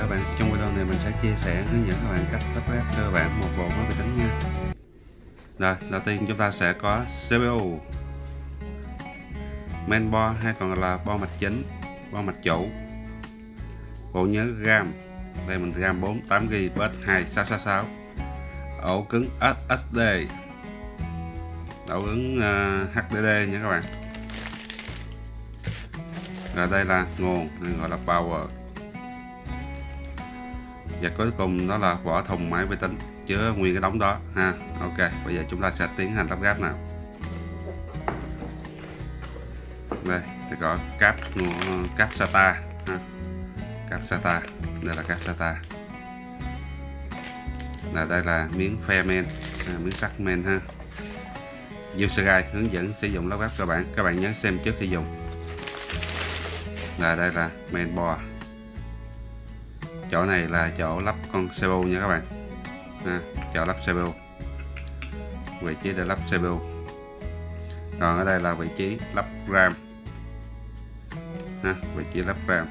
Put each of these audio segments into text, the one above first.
chào bạn. Trong video này mình sẽ chia sẻ hướng dẫn các bạn cách lắp ráp cơ bản một bộ máy vi tính nha. Rồi đầu tiên chúng ta sẽ có CPU mainboard hay còn là bo mạch chính bo mạch chủ. Bộ nhớ RAM. Đây mình RAM 4 8GB bus 2 666 ổ cứng SSD ổ cứng ờ, uh, HDD nha các bạn. Rồi đây là nguồn gọi là power và cuối cùng đó là vỏ thùng máy vi tính chứa nguyên cái đống đó ha. Ok bây giờ chúng ta sẽ tiến hành lắp ráp nào. Đây thì có cáp cáp SATA ha. Cáp SATA đây là cáp SATA. Là đây là miếng phe men à, miếng sắt men ha. User guide hướng dẫn sử dụng lắp ráp cơ bản. Các bạn nhớ xem trước khi dùng. Là đây là main board chỗ này là chỗ lắp con CPU nha các bạn. À, chỗ lắp CPU vị trí để lắp CPU còn ở đây là vị trí lắp RAM. Ha, vị trí lắp RAM.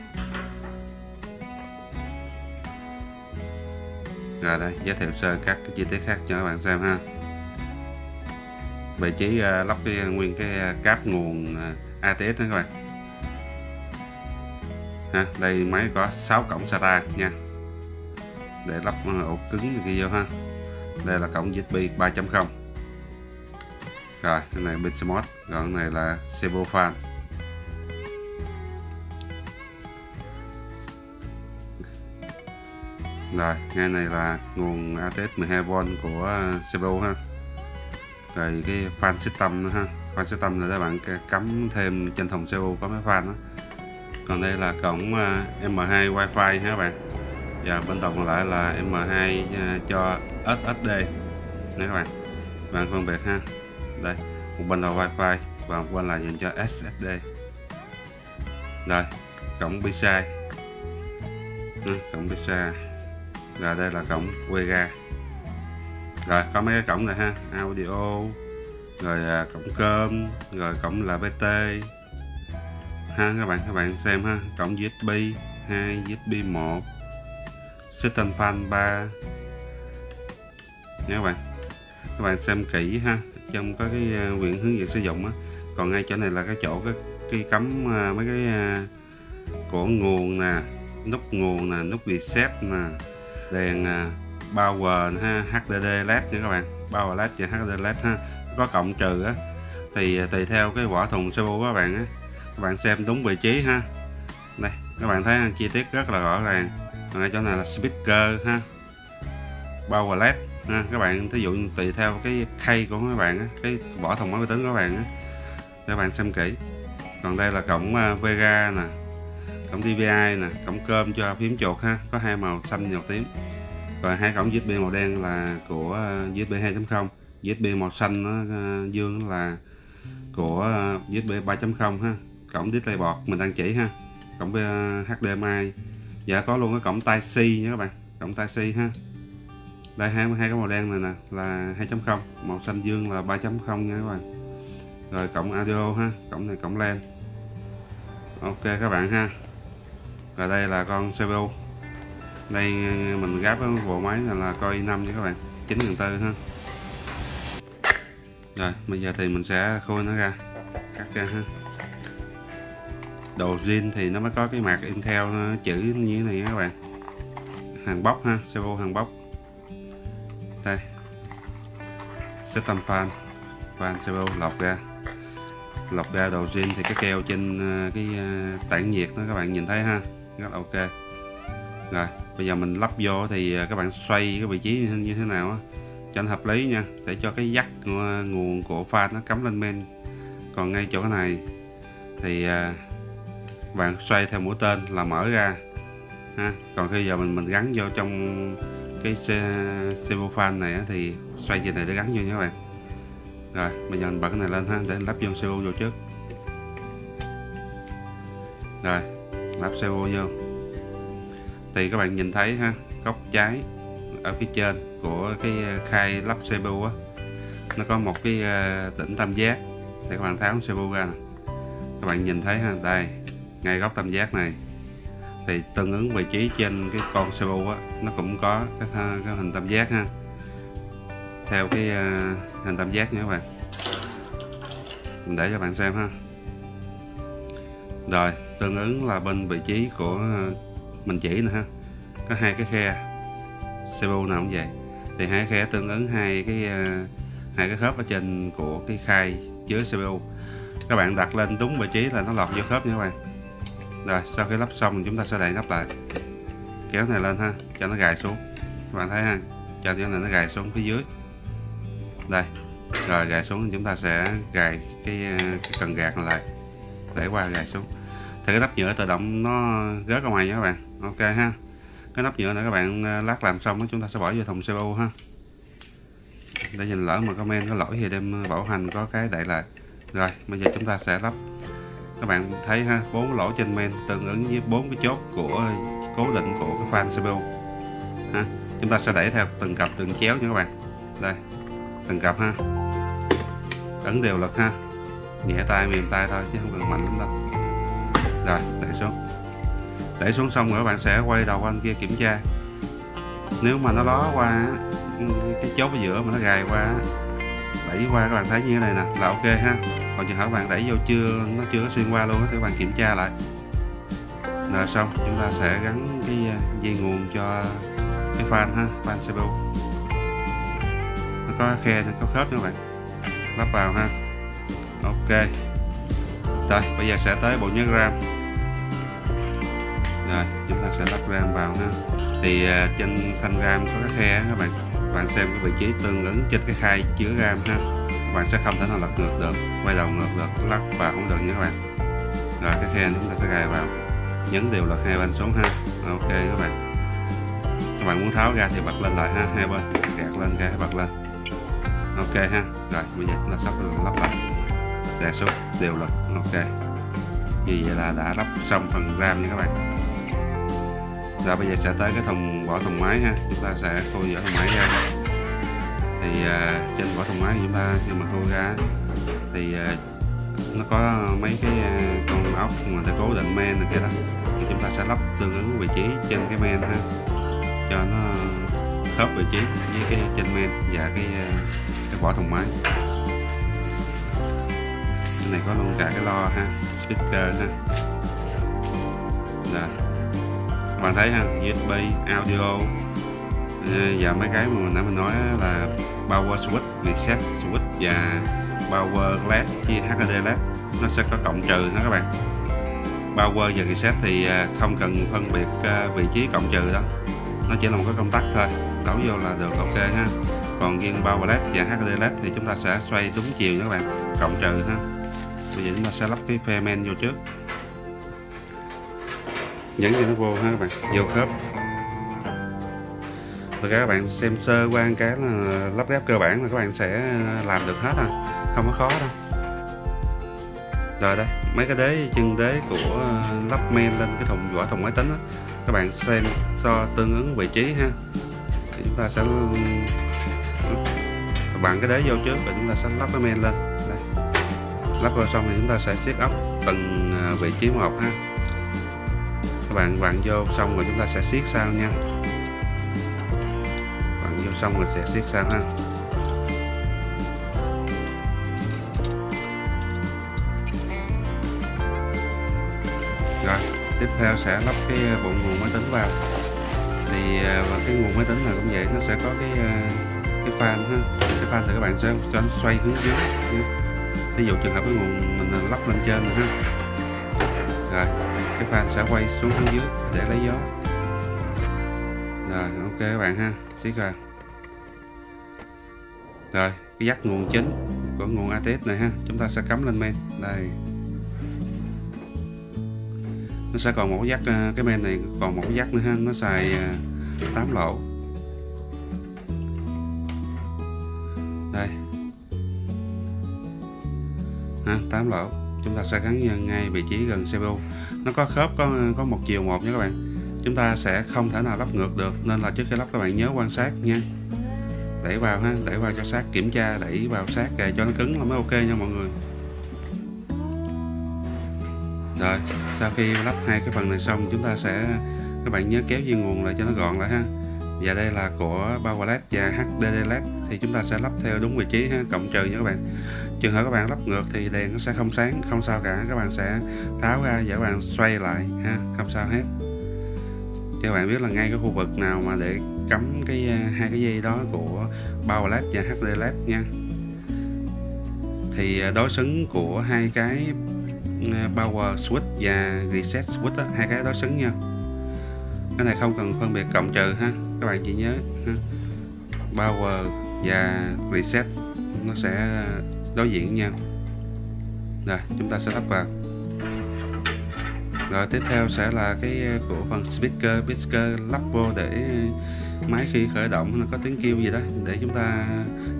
Rồi đây giới thiệu sơ các cái chi tiết khác cho các bạn xem ha. Vị trí uh, lắp cái nguyên cái ờ, cáp nguồn ờ, uh, ATX đó các bạn ha, đây máy có 6 cổng SATA nha. Để lắp ổ cứng như kia vô ha. Đây là cổng USB 3.0 rồi, cái này bên smart, còn cái này là Sebo fan. Rồi ngay này là nguồn ATX 12V của CPU ha. Rồi cái fan system nữa ha. Fan system là các bạn cắm thêm trên thùng CPU có máy fan đó còn đây là cổng à, M2 Wi-Fi ha các bạn? Và bên đầu còn lại là M2 à, cho SSD nè các bạn? Bạn phân biệt ha. Đây, một bên là Wi-Fi và một bên là dành cho SSD đây cổng PCI ừ, cổng PCI rồi, đây là cổng Vega. Rồi, có mấy cái cổng này ha. Audio, rồi à, cổng cơm rồi cổng là BT ha các bạn các bạn xem ha. Cổng USB 2 USB 1 system fan 3 nha các bạn. Các bạn xem kỹ ha. Trong có cái à, quyển hướng dẫn sử dụng á. Còn ngay chỗ này là cái chỗ cái, cái cắm à, mấy cái à, của cổ nguồn nè nút nguồn nè nút reset nè đèn power ha HDD led nha các bạn. Power led và HDD led ha. Có cộng trừ á. Thì tùy theo cái vỏ thùng CPU các bạn á các bạn xem đúng vị trí ha. Đây các bạn thấy chi tiết rất là rõ ràng. Còn ở chỗ này là speaker ha. Power led ha. các bạn thí dụ tùy theo cái khay của các bạn á, cái vỏ thùng máy vi tính của các bạn á, các bạn xem kỹ. Còn đây là cổng à, Vega nè cổng DVI nè cổng cơm cho phím chuột ha có hai màu xanh màu tím. Rồi hai cổng USB màu đen là của USB 2.0 USB màu xanh nó à, dương là của à, USB 3.0 ha cổng display board, mình đang chỉ ha. Cổng ờ, HDMI dạ có luôn cái cổng Type C nha các bạn. Cổng Type C ha. Đây, hai hai cái màu đen này nè, là 2.0 màu xanh dương là 3.0 nha các bạn. Rồi, cổng audio ha. Cổng này, cổng len. Ok các bạn ha. Và đây là con CPU đây, mình gáp cái bộ máy này là coi i5 nha các bạn. 9.4 ha. Rồi, bây giờ thì mình sẽ khui nó ra. Cắt ra ha đồ zin thì nó mới có cái mặt Intel nó chữ như thế này các bạn. Hàng bóc ha servo hàng bóc. Đây. System fan fan servo lọc ra. Lọc ra đồ zin thì cái keo trên ờ, cái ờ, tản nhiệt đó các bạn nhìn thấy ha. Rất là ok. Rồi, bây giờ mình lắp vô thì ờ, các bạn xoay cái vị trí như thế nào á. Cho nó hợp lý nha, để cho cái dắt nguồn của fan nó cắm lên men. Còn ngay chỗ này thì bạn xoay theo mũi tên là mở ra. Ha còn khi giờ mình mình gắn vô trong cái fan này thì xoay gì này để gắn vô nha các bạn. Rồi bây giờ mình bật cái này lên ha để lắp vô CPU vô trước. Rồi lắp CPU vô. Thì các bạn nhìn thấy ha góc trái ở phía trên của cái ờ, khai lắp CPU á nó có một cái ờ, đỉnh tam giác. Để các bạn tháo CPU ra nè. Các bạn nhìn thấy ha đây ngay góc tam giác này. Thì tương ứng vị trí trên cái con CPU á nó cũng có cái, cái hình tam giác ha. Theo cái uh, hình tam giác nha các bạn. Mình để cho bạn xem ha. Rồi tương ứng là bên vị trí của à, mình chỉ nè ha. Có hai cái khe CPU nào cũng vậy. Thì hai khe tương ứng hai cái uh, hai cái khớp ở trên của cái khai chứa CPU các bạn đặt lên đúng vị trí là nó lọt vô khớp nha các bạn rồi sau khi lắp xong chúng ta sẽ đậy nắp lại. Kéo này lên ha cho nó gài xuống. Các bạn thấy ha cho cái này nó gài xuống phía dưới. Đây rồi gài xuống chúng ta sẽ gài cái, cái cần gạt này lại để qua gài xuống. Thì cái nắp nhựa tự động nó rớt ra ngoài nha các bạn. Ok ha. Cái nắp nhựa này các bạn ờ, lát làm xong chúng ta sẽ bỏ vô thùng CPU ha. Để nhìn lỡ mà comment có lỗi thì đem bảo hành có cái đậy lại. Rồi bây giờ chúng ta sẽ lắp các bạn thấy ha, bốn lỗ trên men tương ứng với bốn cái chốt của cố định của cái fan CPU ha, chúng ta sẽ đẩy theo từng cặp, từng chéo nha các bạn. Đây, từng cặp ha. Ấn đều lực ha. Nhẹ tay, mềm tay thôi, chứ không cần mạnh lắm đâu. Rồi, đẩy xuống. Đẩy xuống xong rồi các bạn sẽ quay đầu anh kia kiểm tra. Nếu mà nó ló qua cái chốt ở giữa mà nó gài qua đẩy qua các bạn thấy như thế này nè, là ok ha. Còn trường hợp các bạn đẩy vô chưa, nó chưa có xuyên qua luôn thì các bạn kiểm tra lại. Rồi xong, chúng ta sẽ gắn cái à, dây nguồn cho cái fan ha, fan CPU nó có khe, nó có khớp nha các bạn. Lắp vào ha. Ok. Rồi, bây giờ sẽ tới bộ nhớ ram rồi, chúng ta sẽ lắp ram vào ha. Thì à, trên thanh ram có cái khe các bạn bạn xem cái vị trí tương ứng trên cái khay chứa ram ha. Bạn sẽ không thể nào lật ngược được, quay đầu ngược được lắc vào không được nha các bạn. Rồi, cái khe chúng ta sẽ gài vào. Nhấn đều là hai bên xuống ha. Ok các bạn. Các bạn muốn tháo ra thì bật lên lại ha, hai bên. Gạt lên cái bật lên. Ok ha. Rồi, bây giờ chúng ta sắp lắp lại. Đè xuống, đều lực ok. Như vậy là đã lắp xong phần ram nha các bạn rồi bây giờ sẽ tới cái thùng vỏ thùng máy ha. Chúng ta sẽ khui vỏ thùng máy ra. Thì uh, trên vỏ thùng máy chúng ta khi mà khui ra thì uh, nó có mấy cái uh, con ốc mà để cố định men này kia đó. Thì chúng ta sẽ lắp tương ứng vị trí trên cái men ha cho nó khớp vị trí với cái trên men và cái cái vỏ thùng máy. Cái này có luôn cả cái lo ha speaker ha. Rồi bạn thấy ha? USB audio. À, và mấy cái mà mình mình nói là power switch, reset switch và power led với HD led. Nó sẽ có cộng trừ ha các bạn? Power và reset thì à, không cần phân biệt à, vị trí cộng trừ đó nó chỉ là một cái công tắc thôi. Đấu vô là được, ok ha. Còn riêng power led và HD led thì chúng ta sẽ xoay đúng chiều nha các bạn. Cộng trừ ha. Bây giờ chúng ta sẽ lắp cái phe men vô trước nhấn cho nó vô ha các bạn. Vô khớp. Và các bạn xem sơ qua cái là lắp ghép cơ bản là các bạn sẽ ờ, làm được hết à không có khó đâu. Rồi đây, mấy cái đế chân đế của ờ, lắp men lên cái thùng, vỏ thùng máy tính đó. các bạn xem so tương ứng vị trí ha. Thì chúng ta sẽ ừ, bằng cái đế vô trước và chúng ta sẽ lắp cái men lên. Đây. lắp vào xong thì chúng ta sẽ siết ốc từng ờ, vị trí một ha các bạn vặn vô xong rồi chúng ta sẽ siết sao nha. Vặn vô xong rồi sẽ siết sao ha. Rồi, tiếp theo sẽ lắp cái ờ, bộ nguồn máy tính vào. Thì ờ, và cái nguồn máy tính này cũng vậy, nó sẽ có cái ờ, cái fan ha. Cái fan thì các bạn sẽ cho nó xoay hướng dưới. Ví dụ trường hợp cái nguồn mình lắp lên trên ha. Rồi cái fan sẽ quay xuống hướng dưới để lấy gió. Rồi, ok các bạn ha siết rồi rồi, cái dắt nguồn chính của nguồn ATS này ha, chúng ta sẽ cắm lên men đây. Nó sẽ còn một dắt ờ, cái men này còn một dắt nữa ha, nó xài ờ, 8 lỗ. Đây. Ha 8 lỗ. Chúng ta sẽ gắn ngay vị trí gần CPU nó có khớp, có có một chiều một nha các bạn. Chúng ta sẽ không thể nào lắp ngược được, nên là trước khi lắp các bạn nhớ quan sát nha. Đẩy vào ha, đẩy vào cho sát, kiểm tra, đẩy vào sát kề cho nó cứng là mới ok nha mọi người. Rồi, sau khi lắp hai cái phần này xong, chúng ta sẽ, các bạn nhớ kéo dây nguồn lại cho nó gọn lại ha và đây là của Powerlet và HDDLED thì chúng ta sẽ lắp theo đúng vị trí ha, cộng trừ nha các bạn. Trường hợp các bạn lắp ngược thì đèn nó sẽ không sáng không sao cả. Các bạn sẽ tháo ra và các bạn xoay lại ha không sao hết. Cho các bạn biết là ngay cái khu vực nào mà để cắm cái à, hai cái dây đó của Powerlet và hdled nha. Thì à, đối xứng của hai cái à, power switch và reset switch đó, hai cái đối xứng nha. Cái này không cần phân biệt cộng trừ ha các bạn chỉ nhớ ừ, power và reset nó sẽ đối diện nhau. Rồi, chúng ta sẽ lắp vào. Rồi, tiếp theo sẽ là cái ờ, của phần speaker. Speaker lắp vô để máy khi khởi động nó có tiếng kêu gì đó, để chúng ta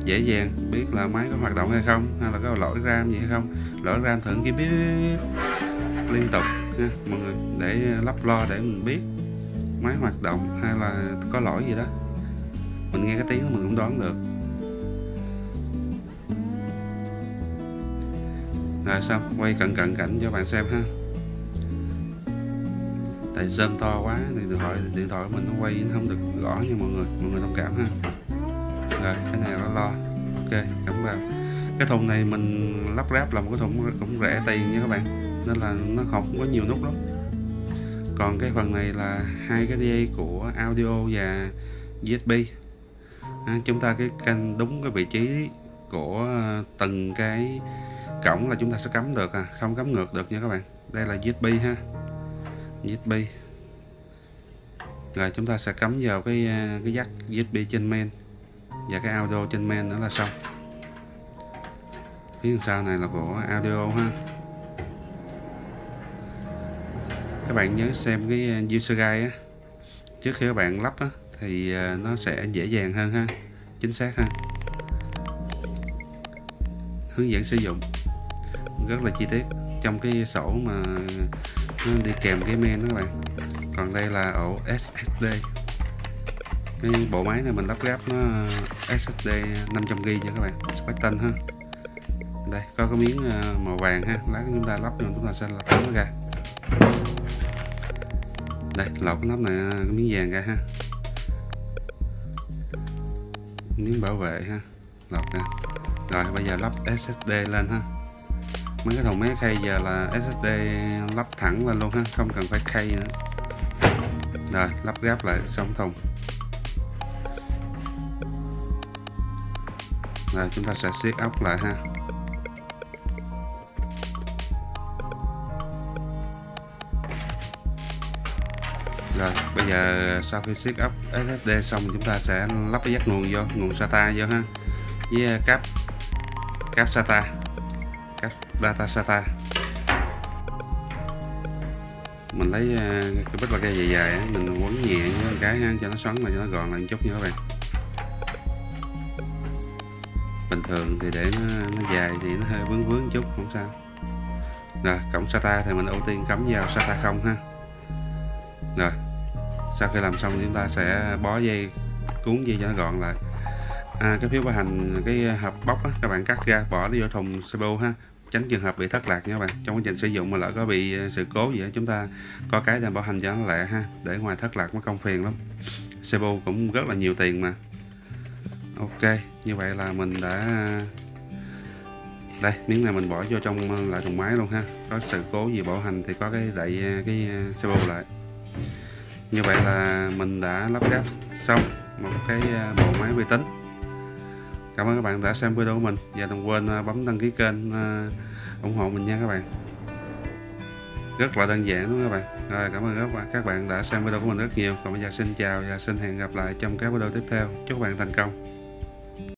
dễ dàng biết là máy có hoạt động hay không, hay là có lỗi ram gì hay không. Lỗi ram thường kia biết liên tục, ha, mọi người, để lắp lo để mình biết máy hoạt động hay là có lỗi gì đó. Mình nghe cái tiếng mình cũng đoán được. Rồi xong quay cận cận cảnh cho bạn xem ha. Tại zoom to quá thì điện thoại điện thoại của mình nó quay nó không được rõ nha mọi người. Mọi người thông cảm ha. Rồi, cái này nó lo. Ok, cảm ơn cái thùng này mình lắp ráp là một cái thùng cũng rẻ tiền nha các bạn. Nên là nó không có nhiều nút lắm còn cái phần này là hai cái dây của audio và USB à, chúng ta cái canh đúng cái vị trí của ờ, từng cái cổng là chúng ta sẽ cắm được à. Không cắm ngược được nha các bạn. Đây là USB ha. USB rồi chúng ta sẽ cắm vào cái ờ, cái jack USB trên main. Và cái audio trên main nữa là xong. Phía sau này là của audio ha. Các bạn nhớ xem cái à, user guide á. Trước khi các bạn lắp á, thì à, nó sẽ dễ dàng hơn ha, chính xác ha. Hướng dẫn sử dụng, rất là chi tiết. Trong cái sổ mà nó đi kèm cái men đó các bạn, còn đây là ổ SSD cái bộ máy này mình lắp ráp nó SSD 500GB cho các bạn Spartan ha. Đây, có cái miếng à, màu vàng ha, lát chúng ta lắp rồi chúng ta sẽ lắp nó ra đây, lột cái nắp này, cái miếng vàng ra ha. Miếng bảo vệ ha, lột ra. Rồi, bây giờ lắp SSD lên ha. Mấy cái thùng máy khay giờ là SSD lắp thẳng lên luôn ha, không cần phải khay nữa. Rồi, lắp ráp lại xong thùng. Rồi, chúng ta sẽ siết ốc lại ha. Rồi bây giờ sau khi siết ốc SSD xong chúng ta sẽ lắp cái dắt nguồn vô nguồn SATA vô ha. Với ờ, cáp cáp SATA cáp data SATA. Mình lấy ờ, cái bít ba cây dài dài mình quấn nhẹ một cái ha, cho nó xoắn và cho nó gọn lại một chút nha các bạn. Bình thường thì để nó, nó dài thì nó hơi vướng vướng chút không sao. Rồi cổng SATA thì mình ưu tiên cắm vào SATA không ha. Rồi sau khi làm xong chúng ta sẽ bó dây cuốn dây cho nó gọn lại. À, cái phiếu bảo hành cái hộp bóc á, các bạn cắt ra bỏ đi vô thùng CPU ha. Tránh trường hợp bị thất lạc nha các bạn. Trong quá trình sử dụng mà lỡ có bị ờ, sự cố gì đó chúng ta có cái đảm bảo hành cho nó lẹ ha để ngoài thất lạc nó công phiền lắm. CPU cũng rất là nhiều tiền mà. Ok như vậy là mình đã đây miếng này mình bỏ vô trong ờ, lại thùng máy luôn ha. Có sự cố gì bảo hành thì có cái đậy ờ, cái CPU lại như vậy là mình đã lắp ráp xong một cái à, bộ máy vi tính. Cảm ơn các bạn đã xem video của mình. Và đừng quên à, bấm đăng ký kênh à, ủng hộ mình nha các bạn. Rất là đơn giản đúng không các bạn. Rồi, cảm ơn các bạn các bạn đã xem video của mình rất nhiều. Còn bây giờ xin chào và xin hẹn gặp lại trong các video tiếp theo. Chúc các bạn thành công.